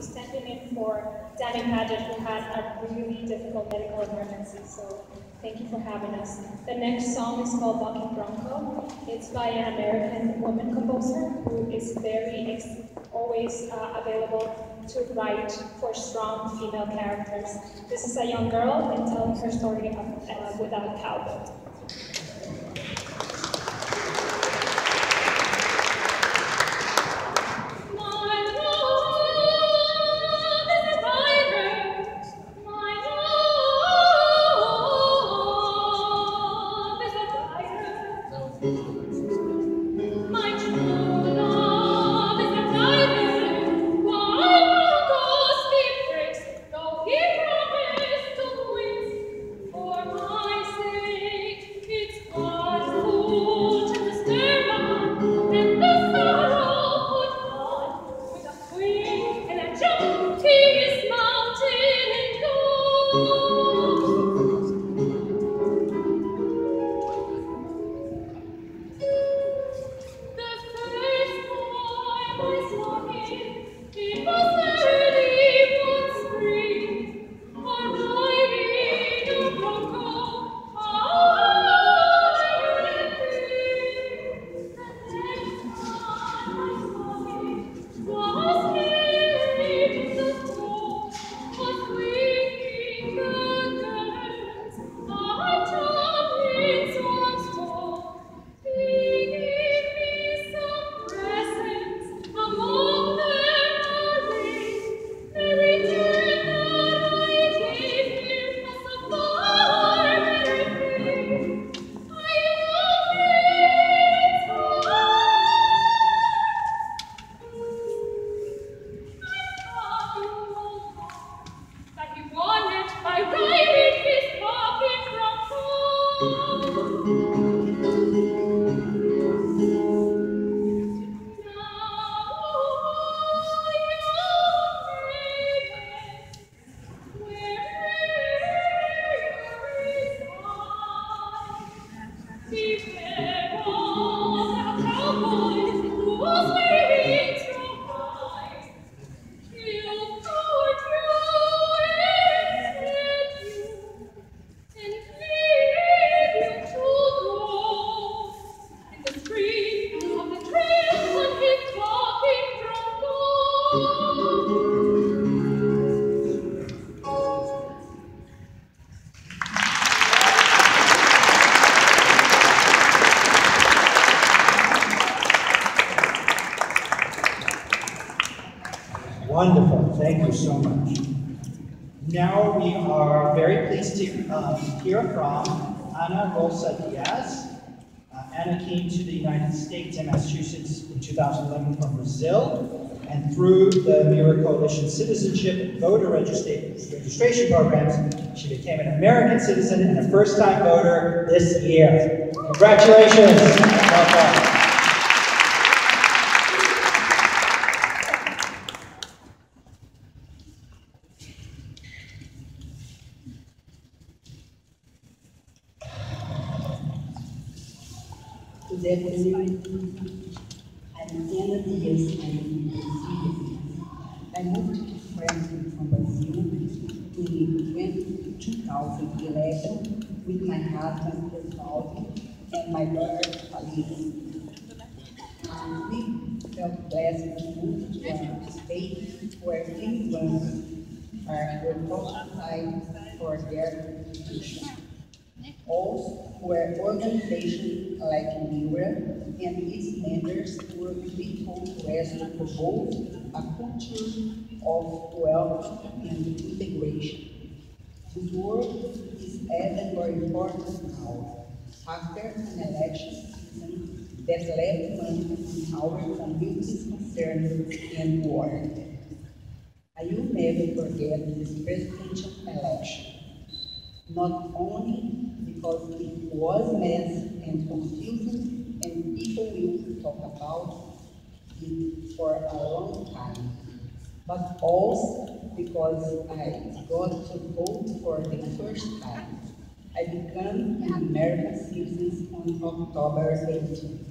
standing in for Danny Padgett, who had a really difficult medical emergency. So thank you for having us. The next song is called Bucking Bronco. It's by an American woman composer who is very always uh, available to write for strong female characters. This is a young girl and telling her story of, uh, without a cowbell. Brazil, and through the MIRA Coalition Citizenship and Voter Registra- Registration Programs, she became an American citizen and a first-time voter this year. Congratulations! Welcome. Good afternoon. I'm Anna Diaz. I live in Brazil. I moved to France from Brazil in 2011 with my husband, Osvaldo, and my daughter, Alice. Um, we felt blessed to move to a state where immigrants are responsible for their education. Also, where organizations like MIRA and its members with progress to promote a culture of wealth and integration. This work is even more important now, after an election season that left many in our communities concerned and worried. I will never forget this presidential election not only because it was mess and confusing and people will talk about it for a long time, but also because I got to vote for the first time. I became an American citizen on October 18.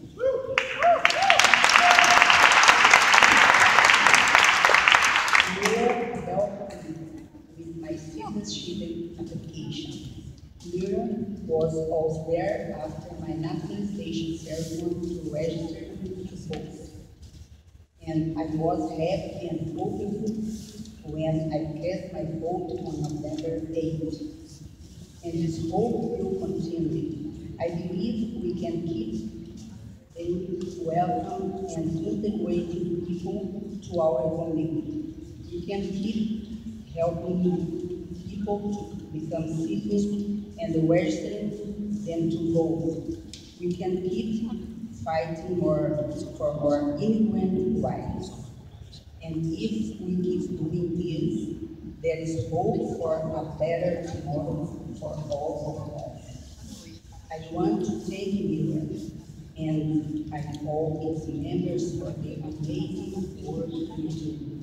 Student application. Mira was also there after my naturalization ceremony to register to vote. And I was happy and hopeful when I cast my vote on November 8th. And this hope will continue. I believe we can keep welcome and integrating people to our community. We can keep helping people to become citizens and registering them to vote. We can keep fighting more for our immigrant rights. And if we keep doing this, there is hope for a better tomorrow for all of us. I want to thank you, and I all its members for the amazing work you do.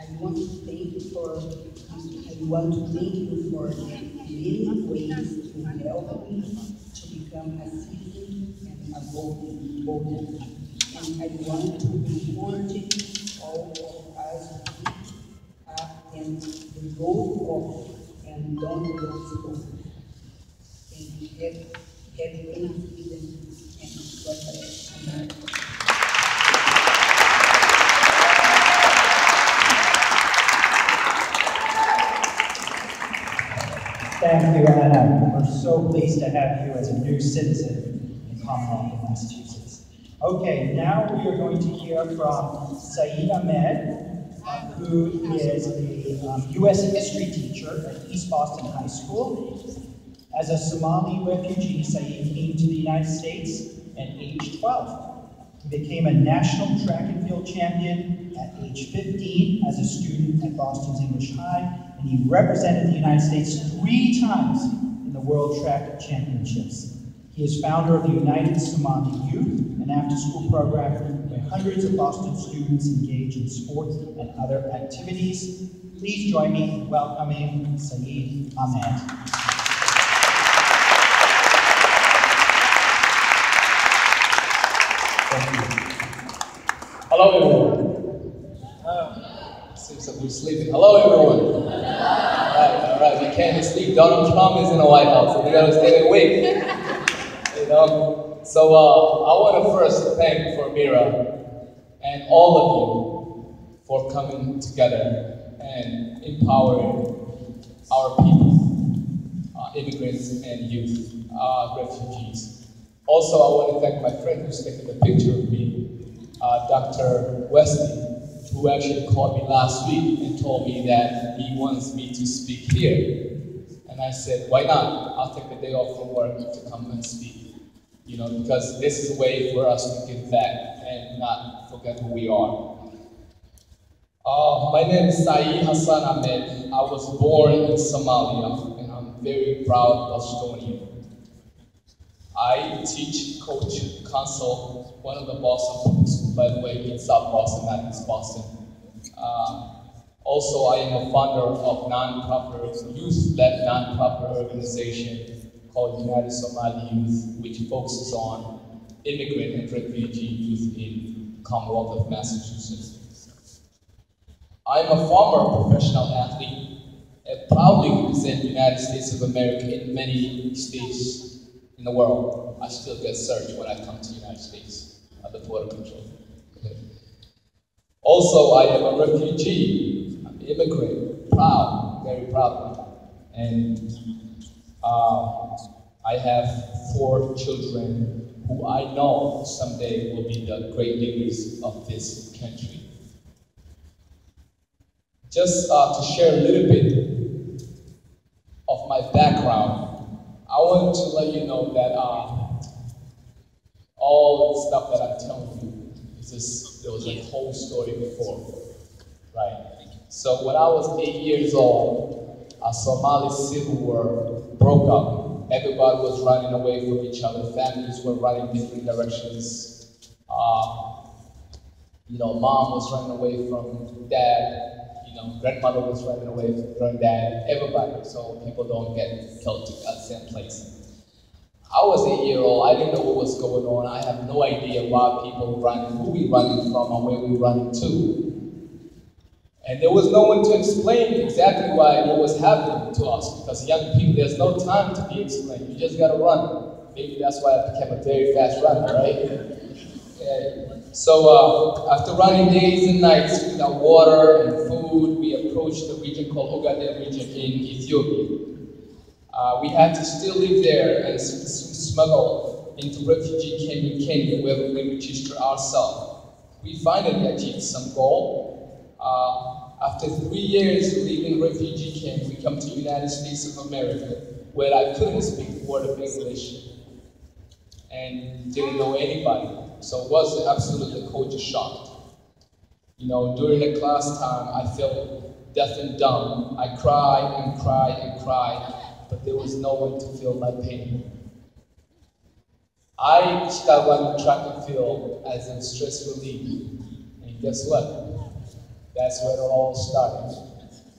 I want to thank you for, I want to thank you for many ways to help me to become a citizen and a voting voter. And I want to encourage all of us to up and the vote of and don't lose hope. And pleased to have you as a new citizen in Commonwealth of Massachusetts. Okay, now we are going to hear from Saeed Ahmed, uh, who is a um, U.S. history teacher at East Boston High School. As a Somali refugee, Saeed came to the United States at age 12. He became a national track and field champion at age 15 as a student at Boston's English High, and he represented the United States three times in the World Track Championships. He is founder of the United Somali Youth, an after-school program where hundreds of Boston students engage in sports and other activities. Please join me in welcoming Saeed Ahmed. Hello, everyone. Oh, seems like we're sleeping. Hello, everyone. Right. We can't sleep. Donald Trump is in the White House, so we gotta stay awake. You know. So uh, I want to first thank for Mira and all of you for coming together and empowering our people, uh, immigrants and youth, uh, refugees. Also, I want to thank my friend who's taking the picture of me, uh, Dr. Wesley, who actually called me last week and told me that he wants me to speak here. And I said, why not? I'll take the day off from work to come and speak. You know, because this is a way for us to give back and not forget who we are. Uh, my name is Saeed Hassan Ahmed. I was born in Somalia, and I'm very proud of Bostonian. I teach, coach, counsel one of the Boston schools, by the way, in South Boston, not East Boston. Uh, also, I am a founder of non-profit, youth-led non-profit organization called United Somali Youth, which focuses on immigrant and refugee youth in Commonwealth of Massachusetts. I'm a former professional athlete and proudly represent the United States of America in many states in the world. I still get searched when I come to the United States at the border control. Also, I am a refugee, an immigrant, proud, very proud. And uh, I have four children who I know someday will be the great leaders of this country. Just uh, to share a little bit of my background, I want to let you know that uh, all the stuff that I'm telling you is just, there was a whole story before, right? So when I was eight years old, a Somali civil war broke up. Everybody was running away from each other. Families were running different directions. Uh, you know, mom was running away from dad. You know, grandmother was running away from dad. Everybody, so people don't get killed at the same place. I was eight year old. I didn't know what was going on. I have no idea why people running, who we running from, and where we running to. And there was no one to explain exactly why what was happening to us because young people, there's no time to be explained. You just gotta run. Maybe that's why I became a very fast runner, right? Yeah. So uh, after running days and nights without water and food, we approached the region called Ogaden region in Ethiopia. Uh, we had to still live there and smuggle into refugee camp in Kenya where we registered ourselves. We finally achieved some goal. Uh, after three years leaving refugee camp, we come to United States of America where I couldn't speak a word of English and didn't know anybody. So it was absolutely culture shocked. You know, during the class time, I felt deaf and dumb. I cried and cried and cried, but there was no one to feel my pain. I running track and field as a stress relief. And guess what? That's where it all started.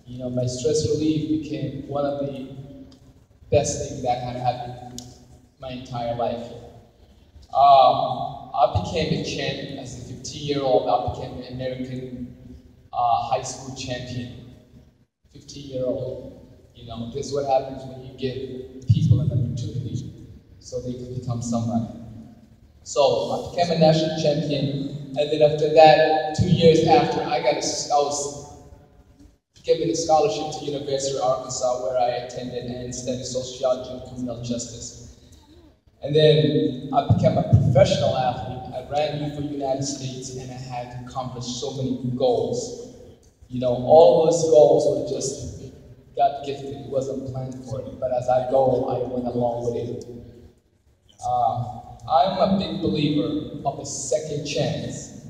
You know, my stress relief became one of the best things that had happened my entire life. Um, I became a champ as a 15 year old. I became an American uh, high school champion. 15 year old. You know, this is what happens when you give people an opportunity so they can become somebody. So I became a national champion, and then after that, two years after, I got a, I was given a scholarship to University of Arkansas where I attended and studied sociology and criminal justice. And then I became a professional athlete. I ran youth for United States and I had accomplished so many goals. You know, all those goals were just got gifted. It wasn't planned for it. But as I go, I went along with it. Uh, I'm a big believer of a second chance,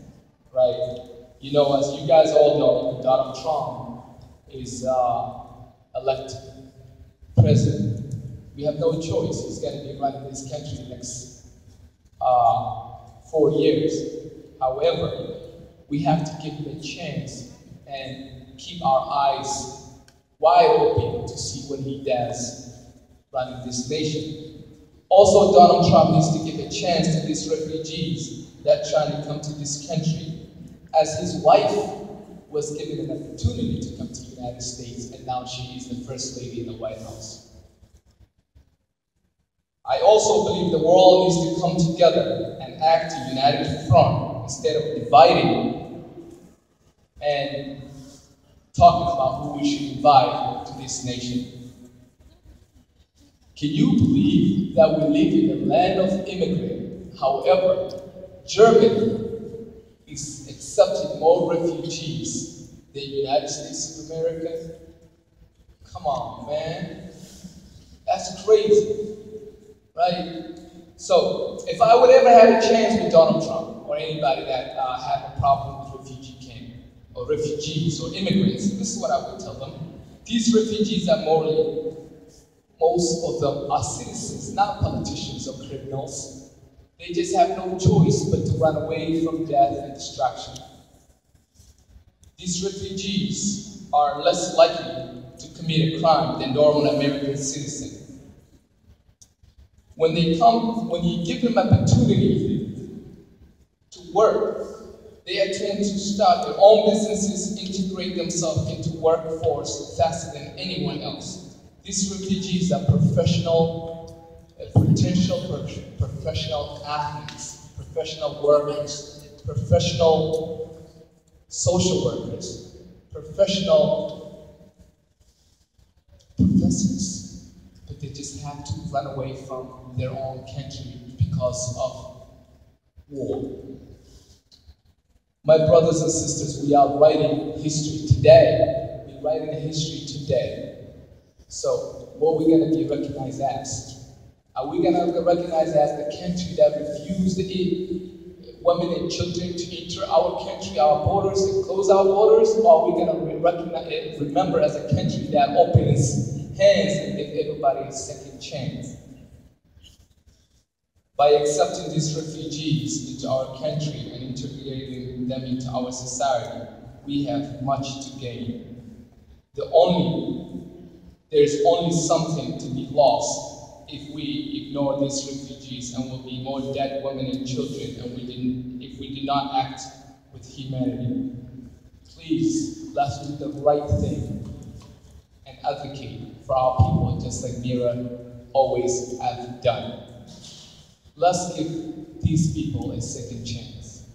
right? You know, as you guys all know, Donald Trump is uh, elected president. We have no choice. He's going to be running this country the next uh, four years. However, we have to give him a chance and keep our eyes wide open to see what he does running this nation. Also, Donald Trump needs to give a chance to these refugees that are trying to come to this country, as his wife was given an opportunity to come to the United States, and now she is the first lady in the White House. I also believe the world needs to come together and act a united front instead of dividing and talking about who we should invite to this nation. Can you believe that we live in a land of immigrants? However, Germany is accepting more refugees than the United States of America? Come on, man. That's crazy, right? So, if I would ever have a chance with Donald Trump or anybody that uh, have a problem with refugee camp or refugees or immigrants, this is what I would tell them. These refugees are morally most of them are citizens, not politicians or criminals. They just have no choice but to run away from death and destruction. These refugees are less likely to commit a crime than normal American citizens. When they come, when you give them opportunity to work, they tend to start their own businesses, integrate themselves into workforce faster than anyone else. These refugees are professional, uh, potential pro- professional athletes, professional workers, professional social workers, professional have to run away from their own country because of war. My brothers and sisters, we are writing history today. We're writing history today. So, what are we going to be recognized as? Are we going to be recognized as the country that refused women and children to enter our country, our borders, and close our borders? Or are we going to remember as a country that opens and gives everybody a second chance? By accepting these refugees into our country and integrating them into our society, we have much to gain. The only there's only something to be lost if we ignore these refugees and will be more dead women and children and we didn't, if we do not act with humanity. Please let's do the right thing advocate for our people just like Mira always have done. Let's give these people a second chance.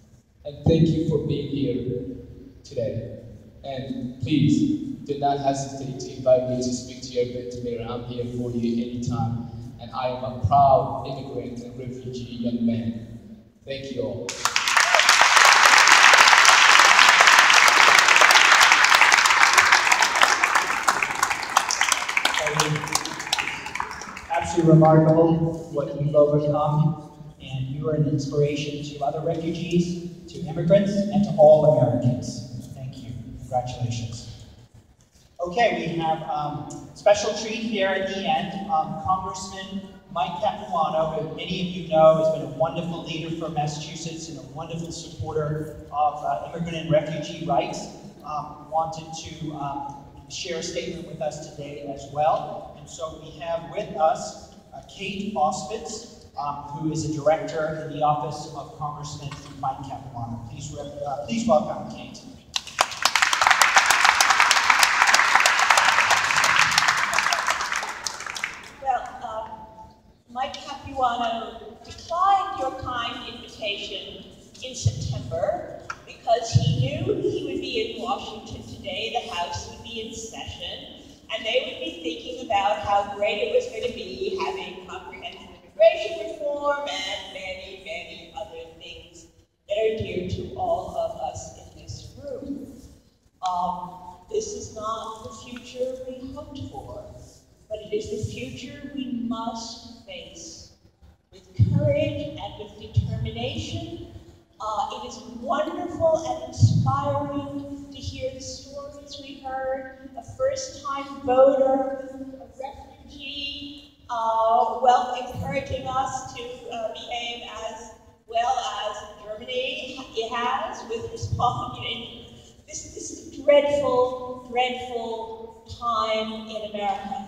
And thank you for being here today. And please do not hesitate to invite me to speak to your event, Mira. I'm here for you anytime. And I am a proud immigrant and refugee young man. Thank you all. Absolutely remarkable what you've overcome, and you are an inspiration to other refugees, to immigrants, and to all Americans. Thank you. Congratulations. Okay, we have um, special treat here at the end. Um, Congressman Mike Capuano, who many of you know, has been a wonderful leader for Massachusetts and a wonderful supporter of uh, immigrant and refugee rights, um, wanted to um, share a statement with us today as well. And so we have with us uh, Kate Auspitz, um, who is a director in the office of Congressman Mike Capuano. Please, uh, please welcome Kate. Well, um, Mike Capuano declined your kind invitation in September because he knew he would be in Washington today, the House would be in session, and they would be thinking about how great it was going to be having comprehensive immigration reform and many, many other things that are dear to all of us in this room. Um, this is not the future we hoped for, but it is the future we must face with courage and with determination. Uh, it is wonderful and inspiring to hear the stories we heard. A first-time voter, a refugee, uh, well, encouraging us to uh, behave as well as Germany it has with responding in this, this dreadful, dreadful time in America.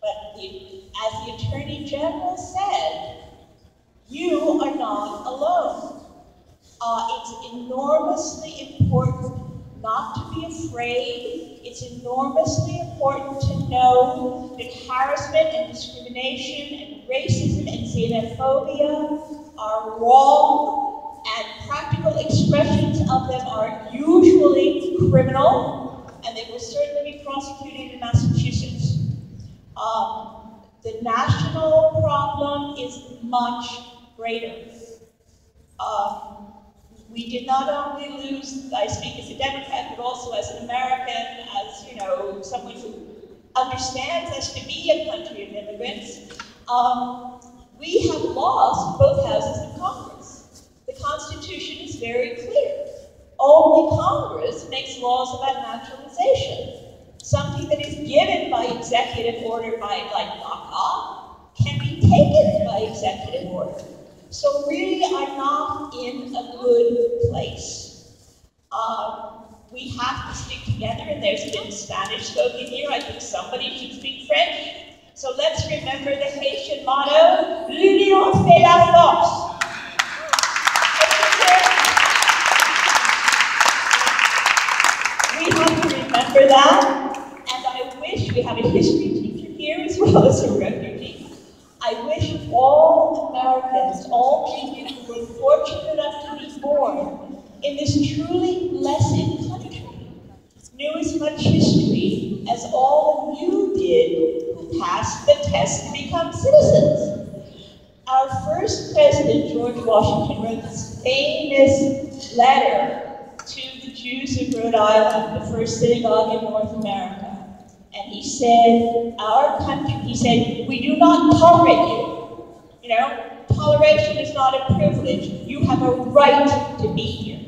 But the, as the Attorney General said, you are not alone. Uh, it's enormously important not to be afraid. It's enormously important to know that harassment and discrimination and racism and xenophobia are wrong and practical expressions of them are usually criminal and they will certainly be prosecuted in Massachusetts. Um, the national problem is much greater. Um, we did not only lose, I speak as a Democrat, also as an American, as, you know, someone who understands us to be a country of immigrants. Um, we have lost both houses of Congress. The Constitution is very clear. Only Congress makes laws about naturalization. Something that is given by executive order by, like DACA, can be taken by executive order. So really, I'm not in a good place. Um, we have to stick together, and there's been Spanish spoken here. I think somebody should speak French. So let's remember the Haitian motto, L'union fait la force. We have to remember that, and I wish we have a history teacher here as well as a refugee. I wish all Americans, all people who were fortunate enough to be born in this truly blessed country, knew as much history as all of you did who passed the test to become citizens. Our first president, George Washington, wrote this famous letter to the Jews of Rhode Island, the first synagogue in North America. And he said, our country, he said, we do not tolerate you. You know, toleration is not a privilege. You have a right to be here.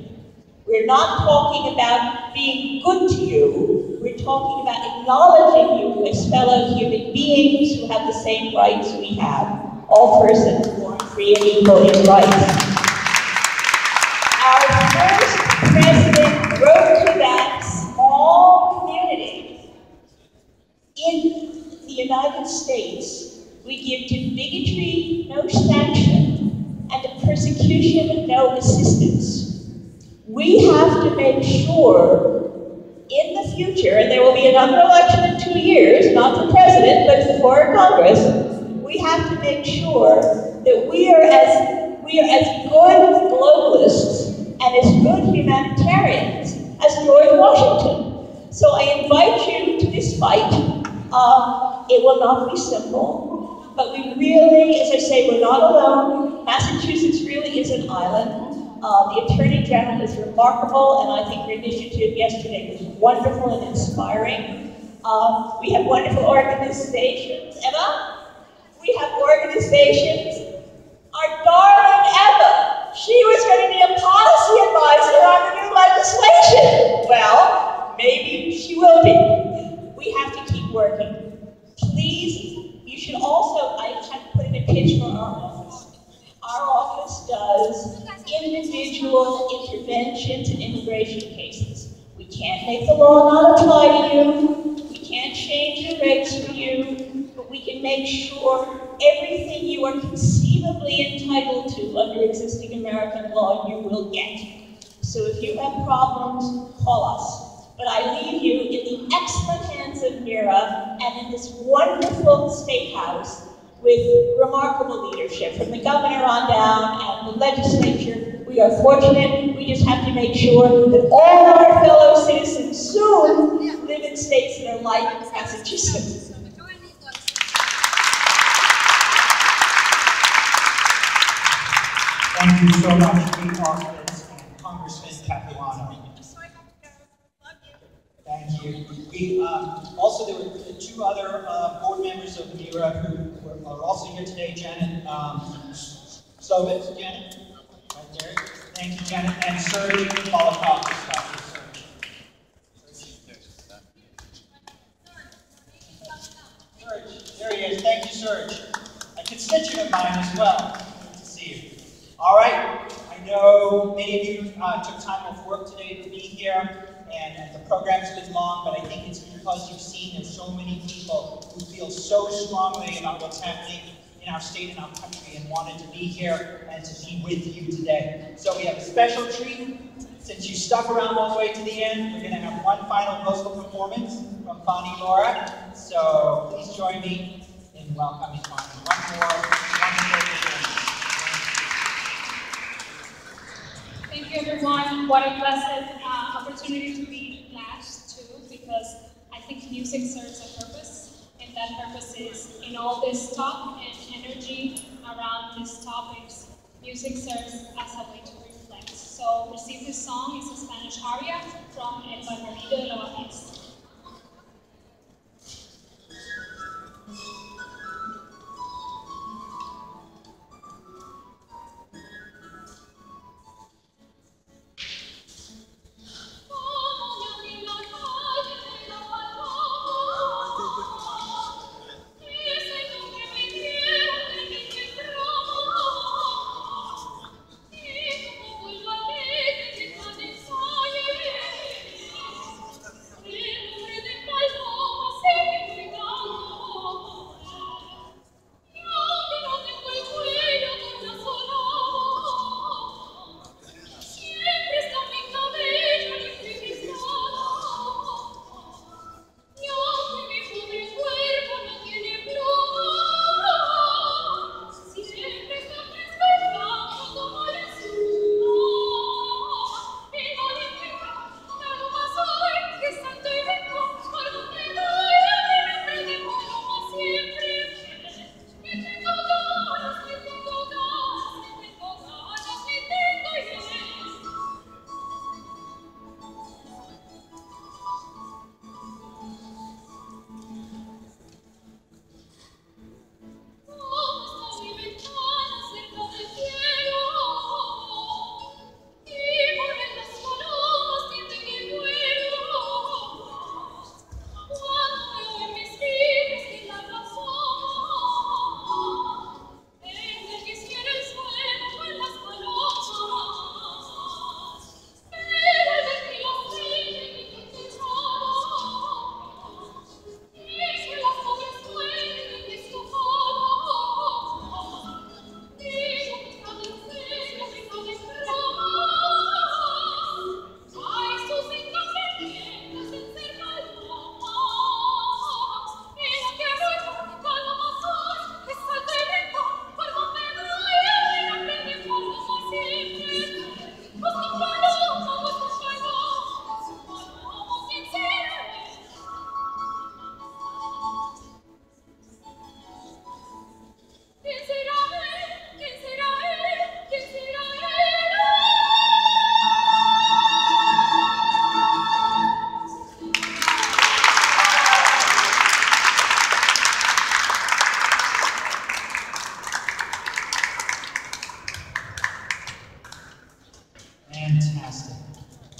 We're not talking about being good to you. We're talking about acknowledging you as fellow human beings who have the same rights we have. All persons born free and equal in rights. Give to bigotry no sanction and to persecution no assistance. We have to make sure in the future, and there will be another election in two years, not for president, but for Congress, we have to make sure that we are as we are as good globalists and as good humanitarians as George Washington. So I invite you to this fight. Um, it will not be simple, but we really, as I say, we're not alone. Massachusetts really is an island. Uh, the Attorney General is remarkable, and I think your initiative yesterday was wonderful and inspiring. Um, we have wonderful organizations. Emma, we have organizations. Our darling Emma, she was going to be a policy advisor on the new legislation. Well, maybe she will be. We have to keep working. Please, should also, I have to put in a pitch for our office. Our office does individual interventions in immigration cases. We can't make the law not apply to you. We can't change the regs for you, but we can make sure everything you are conceivably entitled to under existing American law you will get. So if you have problems, call us. But I leave you in the excellent hands of Mira and in this wonderful state house with remarkable leadership from the governor on down and the legislature. We are fortunate. We just have to make sure that all our fellow citizens soon live in states that are like Massachusetts. Thank you so much, and Congressman Capuano. We, um, also, there were two other uh, board members of MIRA who were, are also here today, Janet um, Sovitz, Janet, right there. Thank you, Janet, and Serge. Serge, there he is. Thank you, Serge. A constituent of mine as well. Good to see you. All right. I know many of you uh, took time off work today to be here, and, the program's been long, but I think it's because you've seen there's so many people who feel so strongly about what's happening in our state and our country and wanted to be here and to be with you today. So we have a special treat. Since you stuck around all the way to the end, we're going to have one final vocal performance from Bonnie Laura. So please join me in welcoming Bonnie. One more Thank you, everyone. What a blessed uh, opportunity to be last too, because I think music serves a purpose, and that purpose is in all this talk and energy around these topics. Music serves as a way to reflect. So, receive this song. It's a Spanish aria from El Barberillo de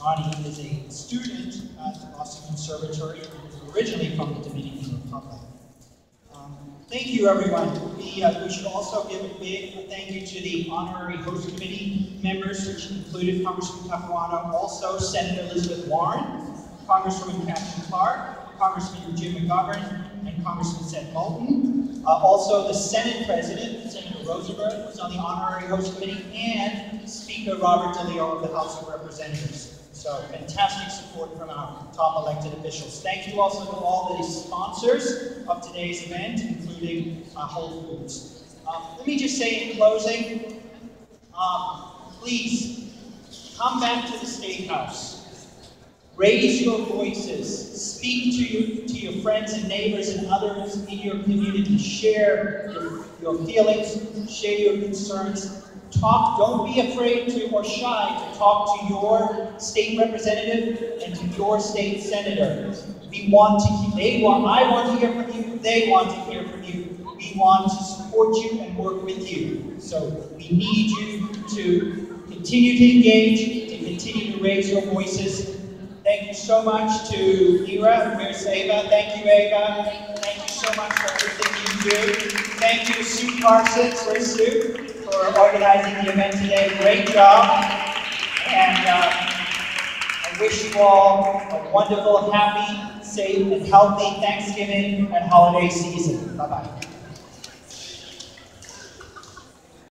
Lavapiés. Conservatory, originally from the Dominican Republic. Um, Thank you, everyone. We, uh, we should also give a big thank you to the honorary host committee members, which included Congressman Capuano, also Senator Elizabeth Warren, Congresswoman Katherine Clark, Congressman Jim McGovern, and Congressman Seth Moulton. Uh, also, the Senate President, Senator Rosenberg, was on the honorary host committee, and Speaker Robert DeLeo of the House of Representatives. So fantastic support from our top elected officials. Thank you also to all the sponsors of today's event, including uh, Whole Foods. Um, let me just say in closing, um, please come back to the State House. Raise your voices. Speak to your, to your friends and neighbors and others in your community. Share your, your feelings, share your concerns. Talk, don't be afraid to or shy to talk to your state representative and to your state senator. We want to, they want, I want to hear from you, they want to hear from you. We want to support you and work with you. So we need you to continue to engage, to continue to raise your voices. Thank you so much to Ira, where's Ava? Thank you, Ava. Thank you so much for everything you do. Thank you, Sue Parsons, where's Sue, for organizing the event today. Great job. And uh, I wish you all a wonderful, happy, safe, and healthy Thanksgiving and holiday season. Bye-bye.